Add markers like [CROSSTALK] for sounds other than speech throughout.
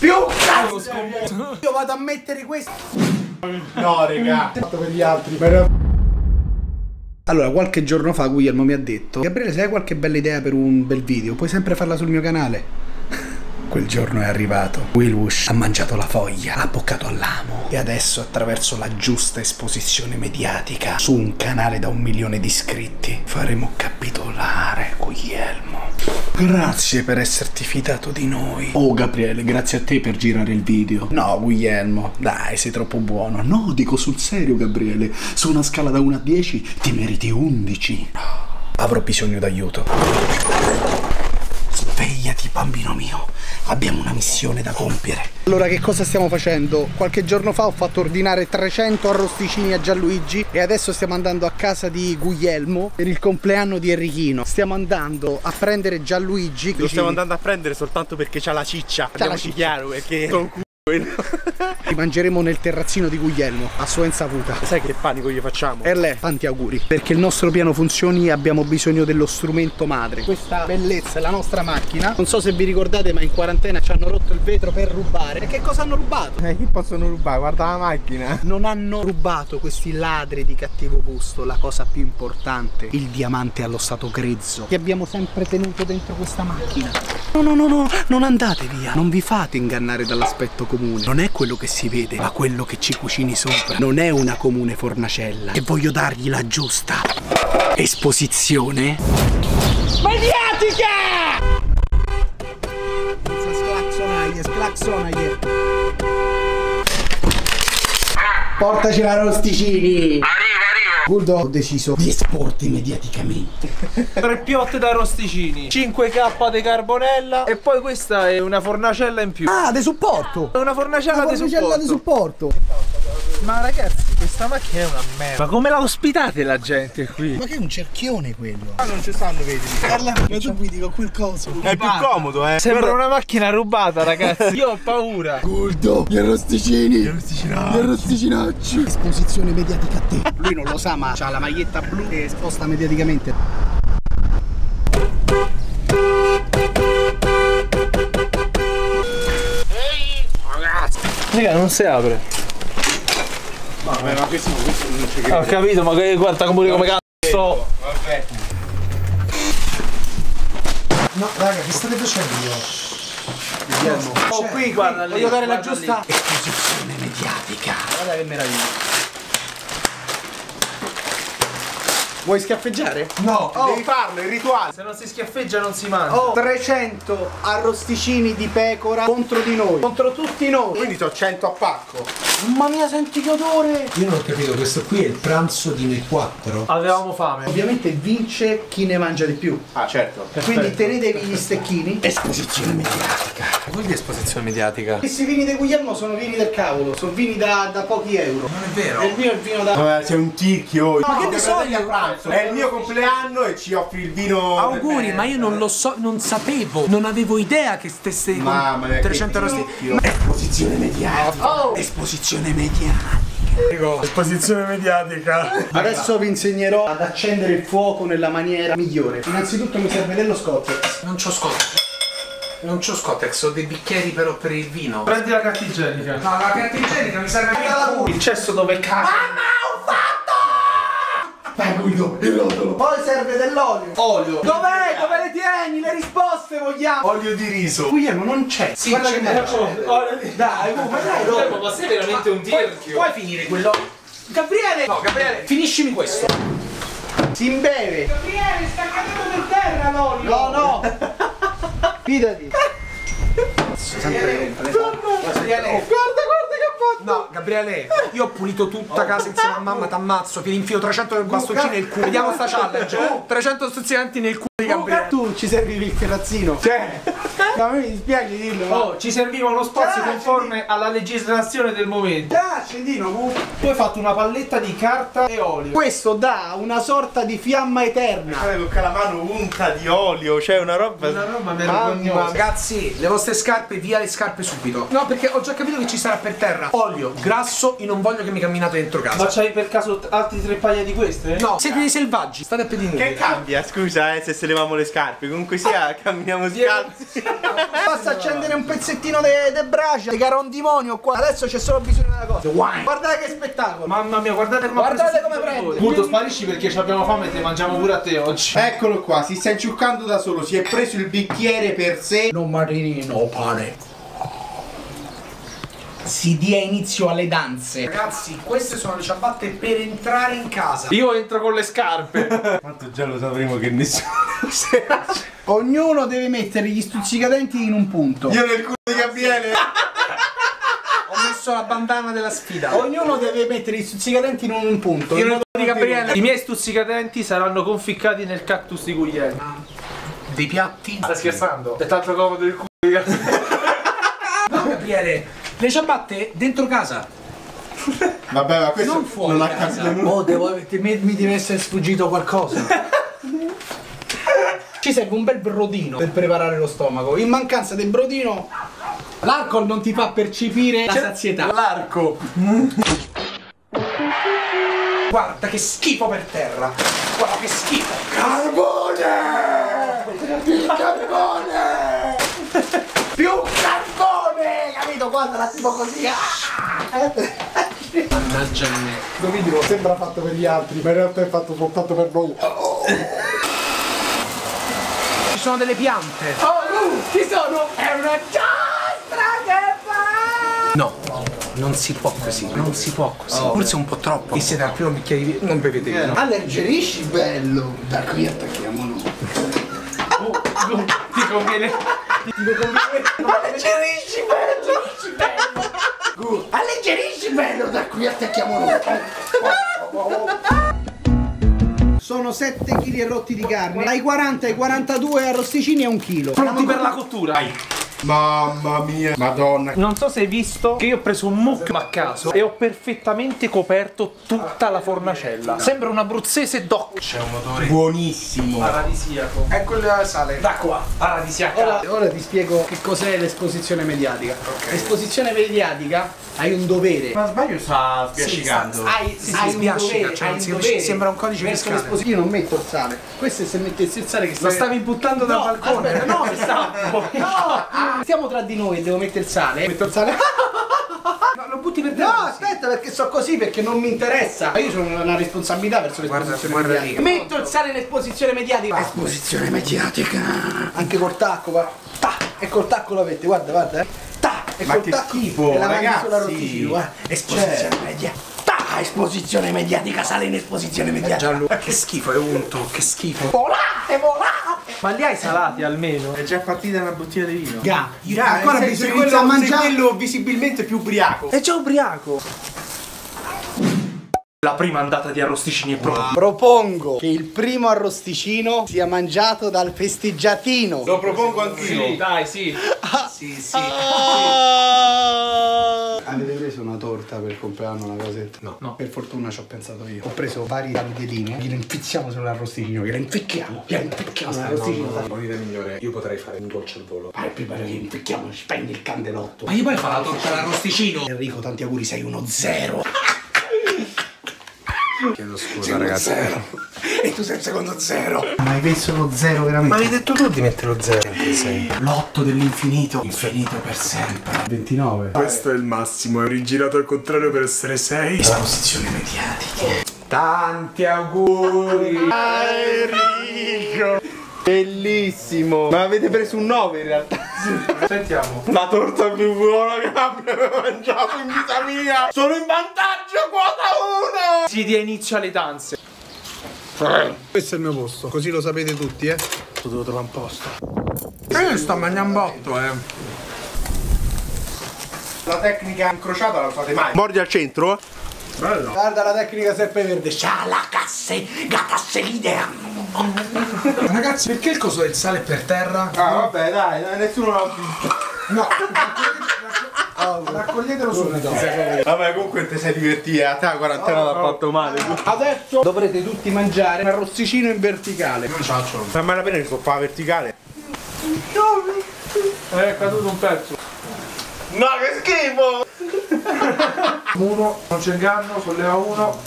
Più cazzo! Io vado a mettere questo. No, regà. Fatto per gli altri. Allora, qualche giorno fa Guglielmo mi ha detto Gabriele, se hai qualche bella idea per un bel video, puoi sempre farla sul mio canale. [LAUGHS] Quel giorno è arrivato. Willwush ha mangiato la foglia, l'ha boccato all'amo e adesso attraverso la giusta esposizione mediatica su un canale da un milione di iscritti faremo capitolare Guglielmo. Grazie per esserti fidato di noi. Oh Gabriele, grazie a te per girare il video. No, Guglielmo, dai, sei troppo buono. No, dico sul serio, Gabriele. Su una scala da 1 a 10 ti meriti 11. Avrò bisogno d'aiuto. Svegliati, bambino mio. Abbiamo una missione da compiere. Allora, che cosa stiamo facendo? Qualche giorno fa ho fatto ordinare 300 arrosticini a Gianluigi e adesso stiamo andando a casa di Guglielmo per il compleanno di Enrichino. Stiamo andando a prendere Gianluigi. Lo stiamo andando a prendere soltanto perché c'ha la ciccia. Parliamoci chiaro, perché Li mangeremo nel terrazzino di Guglielmo, a sua insaputa. Sai che panico gli facciamo? Erle, tanti auguri. Perché il nostro piano funzioni abbiamo bisogno dello strumento madre. Questa bellezza è la nostra macchina. Non so se vi ricordate, ma in quarantena ci hanno rotto il vetro per rubare. E che cosa hanno rubato? Eh, che possono rubare? Guarda la macchina. Non hanno rubato questi ladri di cattivo gusto la cosa più importante, il diamante allo stato grezzo, che abbiamo sempre tenuto dentro questa macchina. No, no, no, no, non andate via. Non vi fate ingannare dall'aspetto comune. Non è quello che si vede, ma quello che ci cucini sopra. Non è una comune fornacella. E voglio dargli la giusta esposizione. Mediatica! Sclaxonaie. Portaci la rosticini! Guldo ho deciso di esporti mediaticamente. Tre piotte da rosticini, 5k di carbonella e poi questa è una fornacella in più. Ah, di supporto! È una fornacella Una di fornicella supporto. di supporto. Ma ragazzi, questa macchina è una merda. Ma come la ospitate la gente qui? Ma che è un cerchione quello? Ah, non ci stanno, vedi. Parla, ma tu guidi con quel coso. È più comodo, eh. Sembra una macchina rubata, ragazzi. [LAUGHS] Io ho paura. Guldo, gli arrosticini! Gli arrosticinacci! Esposizione mediatica a te. Lui non lo sa, ma ha la maglietta blu e esposta mediaticamente. Raga, non si apre. Vabbè, ma questo, questo non ci credo. Ho capito, ma che guarda come come cazzo. Vabbè. No, raga, che state facendo io? Vediamo. Oh, qui, guarda lì, Voglio dare la giusta esposizione mediatica. Guarda che meraviglia. Vuoi schiaffeggiare? No, Oh. devi farlo, è il rituale. Se non si schiaffeggia non si mangia. Oh, 300 arrosticini di pecora contro di noi. Contro tutti noi. Quindi c'ho 100 a pacco. Mamma mia, senti che odore! Io non ho capito, questo qui è il pranzo di noi quattro. Avevamo fame. Ovviamente vince chi ne mangia di più. Ah, certo. Quindi tenetevi gli stecchini. Esposizione mediatica. Vuol dire esposizione mediatica? Questi vini di Guglielmo sono vini del cavolo, sono vini da, da pochi euro. Non è vero? E il mio è il vino da. Eh, sei un ticchio. Ma che ne so io? È il mio compleanno e ci offri il vino. Auguri, ma io non lo so, non sapevo, non avevo idea che stesse Mamma mia, 300 che rosti. ticchio. Esposizione mediatica. Oh. Esposizione mediatica. Esposizione mediatica. Adesso vi insegnerò ad accendere il fuoco nella maniera migliore. Innanzitutto mi serve dello scottex. Non c'ho Scottex. Non c'ho Scottex, ho dei bicchieri però per il vino. Prendi la carta igienica. No, la carta igienica mi serve per Il cesso dove cazzo? Vai Guido, il rotolo. Poi serve dell'olio. Olio. Dov'è? Dove le tieni? Le risposte vogliamo. Olio di riso. Guglielmo non c'è. Sì, Guarda c'è, che merda. Olio. Dai, oh, ma dai, dopo. Ma sei veramente un tirchio. Puoi finire quello? Gabriele! No, Gabriele, finiscimi questo. Si imbeve! Gabriele, sta cadendo per terra l'olio! No, no! [LAUGHS] Fidati! Sempre Guarda, fatto! no, Gabriele, io ho pulito tutta casa insieme a mamma, t'ammazzo, ti rinfilo 300 bastoncini nel culo. Vediamo sta challenge. 300 stuzzicanti nel culo di Gabriele. Tu ci servi il terrazzino! Cioè. No, a me mi dispiace dirlo, ma... Oh, ci serviva uno spazio Dai, conforme alla legislazione del momento. Ah, accendino, comunque. Tu hai fatto una palletta di carta e olio. Questo dà una sorta di fiamma eterna. Guarda con la mano unta di olio, cioè una roba. Una roba Mamma, vergognosa. ragazzi, le vostre scarpe, via le scarpe subito. No, perché ho già capito che ci sarà per terra olio, grasso, io non voglio che mi camminate dentro casa. Ma c'hai per caso altri tre paia di queste? No, siete dei selvaggi, state a piedi nudi. Che cambia, scusa, eh, se se levamo le scarpe. Comunque sia, camminiamo scalzi. Basta accendere un pezzettino di bracia, di carondimonio qua. Adesso c'è solo bisogno di una cosa. Wine. Guardate che spettacolo. Mamma mia, guardate come Guardate come prende. Punto sparisci perché abbiamo fame e te mangiamo pure a te oggi. Eccolo qua, si sta inciuccando da solo, si è preso il bicchiere per sé. Non marini, no pane. Si dia inizio alle danze. Ragazzi, queste sono le ciabatte per entrare in casa. Io entro con le scarpe. [LAUGHS] Tanto già lo sapremo che nessuno [LAUGHS] Ognuno deve mettere gli stuzzicadenti in un punto. Io nel culo di Gabriele. Ho messo la bandana della sfida. Ognuno deve mettere gli stuzzicadenti in un punto. Io nel culo di Gabriele. I miei stuzzicadenti saranno conficcati nel cactus di Guglielmo. Dei piatti. Stai scherzando? È tanto comodo il culo di Gabriele. No, Gabriele, le ciabatte dentro casa. Vabbè, ma questo Non non, fuori ha casa. capito nulla. Oh, devo, mi, mi deve essere sfuggito qualcosa. [LAUGHS] Ci serve un bel brodino per preparare lo stomaco. In mancanza del brodino, l'alcol non ti fa percepire la sazietà. L'arco. Guarda che schifo per terra. Guarda che schifo. Carbone! Il carbone! Più carbone! Capito? Quando la tipo così. Mannaggia me. Video sembra fatto per gli altri, ma in realtà è fatto soltanto per noi. Ci sono delle piante. Oh, uh, ci sono! È una giostra che fa! No, non si può così, non si può così. Forse un po' troppo. Che siete al primo bicchiere di. Non bevete vino. Alleggerisci bello! Da qui attacchiamo noi. Ti conviene. Alleggerisci bello! Alleggerisci bello! Da qui attacchiamo noi. Sono 7 kg e rotti di carne. Dai 40 ai 42 arrosticini è un chilo. Pronti per la cottura. Mamma mia. Madonna. Non so se hai visto che io ho preso un mucchio a caso e ho perfettamente coperto tutta la fornacella. Sembra un abruzzese doc. C'è un odore Buonissimo. paradisiaco. Ecco il sale. Da qua, paradisiaca. Ora, ora ti spiego che cos'è l'esposizione mediatica. L'esposizione mediatica hai un dovere. Ma sbaglio sta spiaccicando. Hai, Sì, hai sì, un spiascica, dovere, cioè, hai un si- dovere sembra un codice fiscale. l'esposizione. Io non metto il sale. Questo è se mettessi il sale che Lo stai- stavi buttando dal No, balcone. aspetta, no, stavo. [LAUGHS] No, stiamo tra di noi e devo mettere il sale. Metto il sale. [LAUGHS] No, lo butti per No, terra. aspetta, perché so così, perché non mi interessa. Ma Io sono una responsabilità verso l'esposizione guarda lì. mediatica. Metto il sale in esposizione mediatica. Esposizione mediatica. Anche col tacco, va. Ta! E col tacco lo avete, guarda, guarda. eh. Ta! E Ma col che tacco schifo, e la ragazzi. sull'arrosticino, guarda. Esposizione mediatica. Ta! Esposizione mediatica, sale in esposizione mediatica. Gianluca, che schifo, è unto, che schifo. Volate, volate! Ma li hai salati almeno? È già partita una bottiglia di vino. Ga, ancora se- bisogna quello, a mangiare. quello visibilmente più ubriaco. È già ubriaco. La prima andata di arrosticini è pronta. Propongo che il primo arrosticino sia mangiato dal festeggiatino. Lo propongo anch'io. dai, sì. [LAUGHS] Sì, sì. Avete preso una torta per il compleanno, una cosetta? No. No. Per fortuna ci ho pensato io. Ho preso vari taglieline, gliele inficchiamo sull'arrosticino, gliele inficchiamo, gliele inficchiamo sull'arrosticino. La vita migliore, io potrei fare un dolce al volo. Vai, prima che inficchiamo, spegni il candelotto. Ma io poi fa la torta all'arrosticino. Enrico, tanti auguri, sei uno zero. Chiedo scusa, ragazzi. [LAUGHS] E tu sei il secondo zero. Ma hai messo lo zero veramente? Ma hai detto tu di mettere lo zero sei. L'otto dell'infinito, infinito per sempre. 29. Questo è il massimo, è rigirato al contrario per essere 6. Esposizione mediatica. Tanti auguri. Enrico. Bellissimo. Ma avete preso un 9 in realtà. Sentiamo. La torta più buona che abbia mangiato in vita mia. Sono in vantaggio quota 1. Si dia inizio alle danze. Questo è il mio posto, così lo sapete tutti, eh. Devo trovare un posto. Io sto mangiando botto, eh. La tecnica incrociata la usate mai. Mordi al centro. Guarda la tecnica serpeverde. C'ha la casse, gatasse l'idea. Ragazzi, perché il coso del sale è per terra? Ah vabbè dai, nessuno l'ha visto. No. Raccoglietelo subito. Vabbè comunque ti sei divertito, a te la quarantena l'ha fatto male. Adesso dovrete tutti mangiare un arrosticino in verticale. Ma mai la pena che sto fa verticale? È caduto un pezzo. No che schifo! [LAUGHS] Uno, non c'è inganno, solleva uno.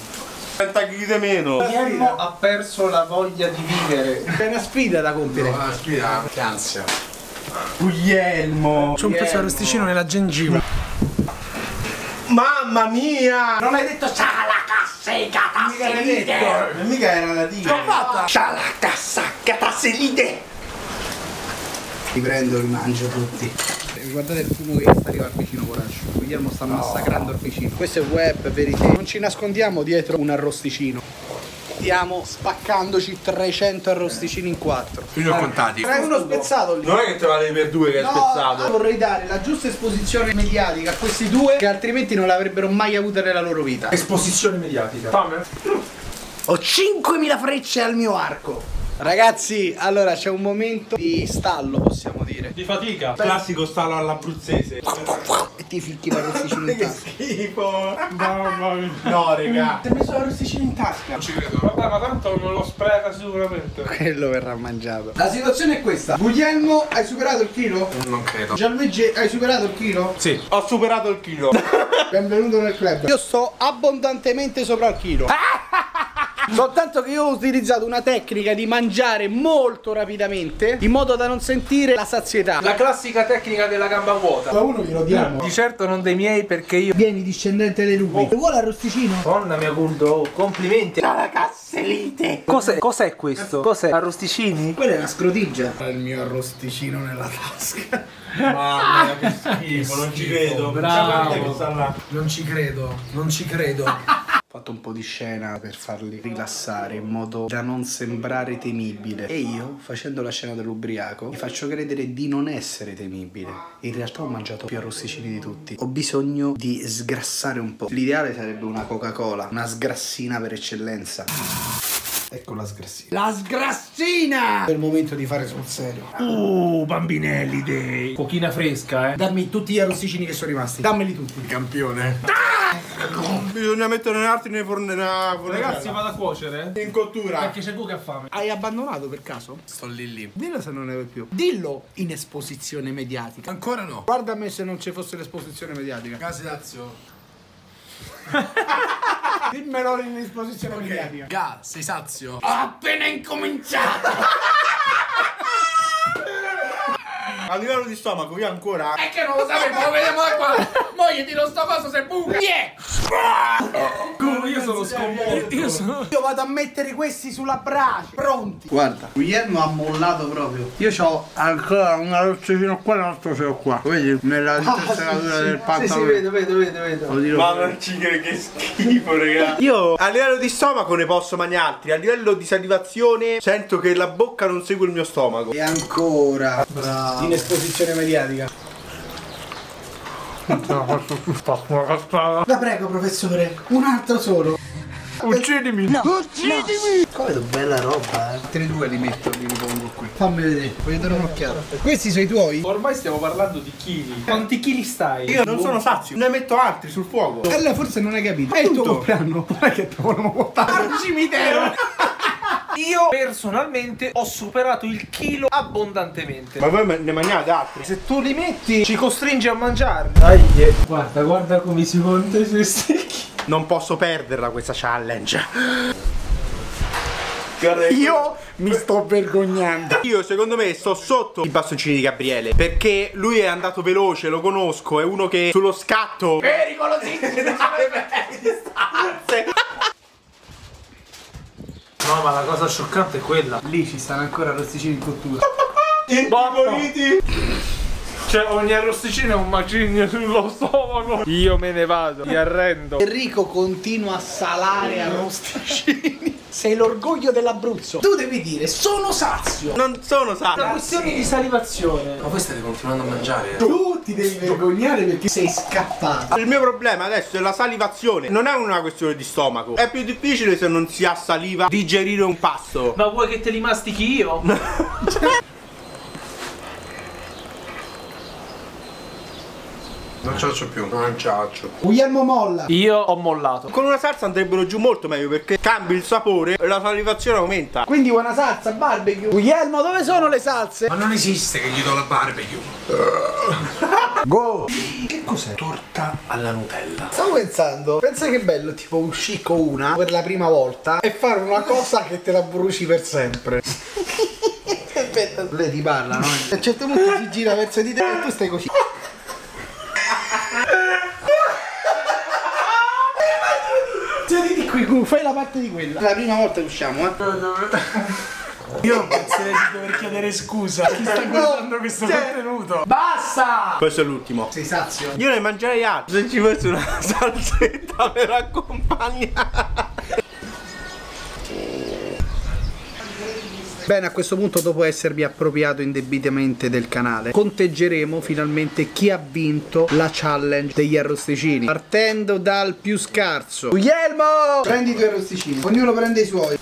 30 kg di meno. Guglielmo ha perso la voglia di vivere. È una sfida da compiere. Ah, sfida. Che ansia. Guglielmo. C'è un pezzo di arrosticino nella gengiva. Mamma mia! Non hai detto c'ha la cassega tasselite. Ma mica era la diga. C'ha la cassacca tasselite. Li prendo e li mangio tutti. Eh, Guardate il fumo che sta arrivando al vicino coraggio. Guglielmo sta massacrando il vicino. Questo è web verité. Non ci nascondiamo dietro un arrosticino. Stiamo spaccandoci 300 arrosticini in quattro. Io li ho contati. Tra uno spezzato lì. Non è che te vale per due che No, spezzato. vorrei dare la giusta esposizione mediatica a questi due che altrimenti non l'avrebbero mai avuta nella loro vita. Esposizione mediatica. Fame? Ho 5.000 frecce al mio arco. Ragazzi, allora c'è un momento di stallo, possiamo dire. Di fatica. Classico stallo all'abruzzese. Ti ficchi l'arrosticino in [LAUGHS] tasca. Schifo. Mamma mia. No, raga. Ti hai messo l'arrosticino in tasca? Vabbè, ma tanto non lo spreca sicuramente. Quello verrà mangiato. La situazione è questa. Guglielmo, hai superato il chilo? Non credo. Gianluigi, hai superato il chilo? Sì. Ho superato il chilo. Benvenuto nel club. Io sto abbondantemente sopra il chilo. Soltanto che io ho utilizzato una tecnica di mangiare molto rapidamente in modo da non sentire la sazietà. La classica tecnica della gamba vuota. A uno glielo diamo. Di certo non dei miei perché io. Vieni discendente dei lupi. Vuole arrosticino? Donna mia culto, oh, complimenti. La casselite. Cos'è, cos'è questo? Cos'è? Arrosticini? Quella è una scrodiggia. Il mio arrosticino nella tasca. [LAUGHS] Mamma mia, che schifo, non ci credo. Bravo. Non ci credo, non ci credo. [LAUGHS] Ho fatto un po' di scena per farli rilassare in modo da non sembrare temibile. E io, facendo la scena dell'ubriaco, vi faccio credere di non essere temibile. In realtà ho mangiato più arrosticini di tutti. Ho bisogno di sgrassare un po'. L'ideale sarebbe una Coca-Cola, una sgrassina per eccellenza. Ecco la sgrassina. La sgrassina! È il momento di fare sul serio. Uh, bambinelli dei. Pochina fresca, eh. Dammi tutti gli arrosticini che sono rimasti. Dammeli tutti. Campione. Bisogna mettere un altro nei forni. Ragazzi, vado a cuocere? in cottura. Perché c'è tu che ha fame. Hai abbandonato per caso? Sto lì lì. Dillo se non ne vuoi più. Dillo in esposizione mediatica. Ancora no. Guarda me se non ci fosse l'esposizione mediatica. Casazio. [LAUGHS] Dimmelo in esposizione mediatica. Ga, sei sazio? Ho appena incominciato! [LAUGHS] A livello di stomaco, io ancora. È che non lo sapevo, lo vediamo da qua! Moglie tiro sto coso se bu! Yeah! Io sono sconvolto. Io sono. Io vado a mettere questi sulla brace, pronti! Guarda, Guglielmo ha mollato proprio. Io ho ancora un arrosticino qua e un altro ce l'ho qua. Vedi? Nella tesseratura del pantalone. vedo, vedo, vedo, vedo. Lo dirò. Ma non ci credo che schifo, raga. Io a livello di stomaco ne posso mangiare altri. A livello di salivazione sento che la bocca non segue il mio stomaco. E ancora. Bravo. Esposizione mediatica. [LAUGHS] La prego, professore, un altro solo. Uccidimi! Come vedo bella roba, eh. Tre due li metto, li ripongo qui. Fammi vedere, voglio dare un'occhiata. Questi sono i tuoi? Ormai stiamo parlando di chili. Quanti chili stai? Io non sono sazio, ne metto altri sul fuoco. E lei forse non hai capito. È il tuo compleanno. Non è che ti volevo portare al cimitero. [LAUGHS] Io personalmente ho superato il chilo abbondantemente. Ma voi ne mangiate altri? Se tu li metti, ci costringi a mangiarli. Dai, guarda, guarda come si conta i suoi stecchi. Non posso perderla questa challenge. Io mi sto vergognando. Io secondo me sto sotto i bastoncini di Gabriele Perché lui è andato veloce, lo conosco È uno che sullo scatto Pericolosissimo. [LAUGHS] No, ma la cosa scioccante è quella. Lì ci stanno ancora arrosticini in cottura. Intimoriti Cioè, ogni arrosticino è un macigno sullo stomaco. Io me ne vado, mi arrendo. Enrico continua a salare arrosticini. Sei l'orgoglio dell'Abruzzo. Tu devi dire sono sazio. Non sono Una sano questione di salivazione. Ma voi state continuando a mangiare? Tu ti devi vergognare perché sei scappato. Il mio problema adesso è la salivazione Non è una questione di stomaco È più difficile se non si ha saliva digerire un pasto Ma vuoi che te li mastichi io? [LAUGHS] [LAUGHS] Non ce la faccio più. Non ce la faccio. Guglielmo molla. Io ho mollato. Con una salsa andrebbero giù molto meglio Perché cambia il sapore e la salivazione aumenta Quindi una salsa barbecue? Guglielmo, dove sono le salse? Ma non esiste che gli do la barbecue. Go! Che cos'è? Torta alla Nutella. Stavo pensando, pensa che bello tipo uscire con una per la prima volta e fare una cosa che te la bruci per sempre. [LAUGHS] Aspetta, lei ti parla, no? A un certo punto si gira verso di te e tu stai così. Fai la parte di quella. È la prima volta che usciamo, eh. [LAUGHS] Io penserei di dover chiedere scusa a chi sta guardando questo contenuto. Basta! Questo è l'ultimo. Sei sazio? Io ne mangerei altro se ci fosse una salsetta per accompagnare. Bene, a questo punto, dopo esservi appropriato indebitamente del canale, conteggeremo finalmente chi ha vinto la challenge degli arrosticini. Partendo dal più scarso. Guglielmo! Prendi i tuoi arrosticini, ognuno prende i suoi.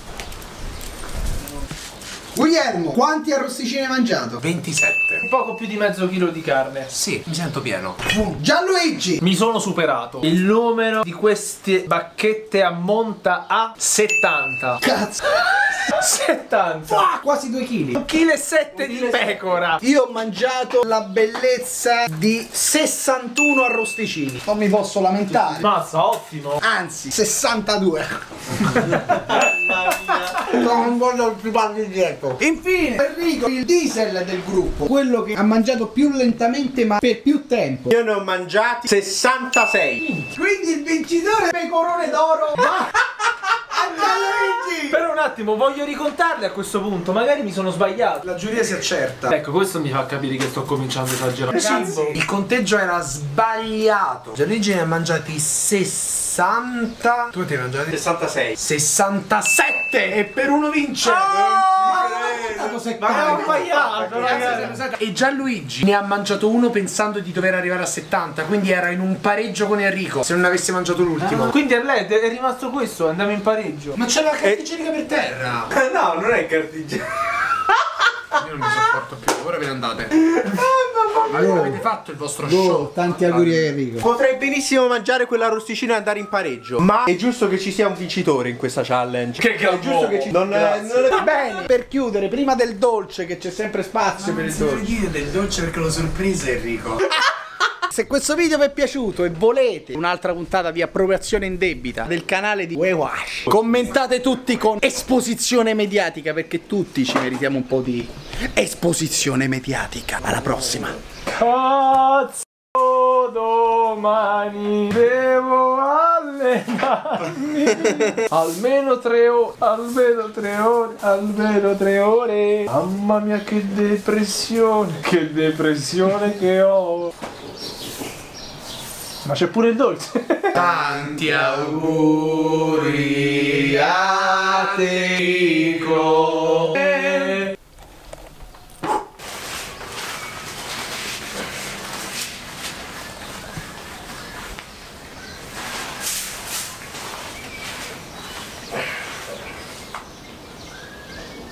Guglielmo, quanti arrosticini hai mangiato? 27. Un poco più di mezzo chilo di carne. Sì, mi sento pieno. Gianluigi! Mi sono superato. Il numero di queste bacchette ammonta a 70. Cazzo! [LAUGHS] 70. Ah, quasi 2 kg. 1 kg e 7 di pecora. Io ho mangiato la bellezza di 61 arrosticini. Non mi posso lamentare. Mazza, ottimo. Anzi, 62. [LAUGHS] Non voglio più parli Infine, Enrico, il diesel del gruppo, quello che ha mangiato più lentamente ma per più tempo. Io ne ho mangiati 66. Quindi il vincitore pecorone d'oro va. [LAUGHS] Per un attimo voglio ricontarli a questo punto, magari mi sono sbagliato. La giuria si accerta. Ecco, questo mi fa capire che sto cominciando a esagerare. Ragazzi, il conteggio era sbagliato. Gianluigi ne ha mangiati 60. Tu ti hai mangiati 66. 67 e per uno vince. Ma ho sbagliato, ragazzi. E Gianluigi ne ha mangiato uno pensando di dover arrivare a 70, quindi era in un pareggio con Enrico. Se non avesse mangiato l'ultimo. Quindi a lei è rimasto questo, andiamo in pareggio. Ma c'è la carta igienica per terra. [LAUGHS] No, non è cartigiano. [LAUGHS] Io non mi sopporto più, ora ve ne andate. Ma non avete fatto il vostro show. Oh, tanti auguri a Enrico. Potrei benissimo mangiare quell'arrosticino e andare in pareggio. Ma è giusto che ci sia un vincitore in questa challenge. Che È giusto che ci non, non è- Bene, per chiudere, prima del dolce, che c'è sempre spazio per il dolce. dire del dolce perché lo sorpresa Enrico. [LAUGHS] Se questo video vi è piaciuto e volete un'altra puntata di appropriazione indebita del canale di Wewash, commentate tutti con esposizione mediatica perché tutti ci meritiamo un po' di esposizione mediatica. Alla prossima. Cazzo, domani devo allenarmi. [LAUGHS] almeno tre ore, almeno tre ore, almeno tre ore. Mamma mia che depressione, che depressione che ho. Ma c'è pure il dolce. [LAUGHS] Tanti auguri a te.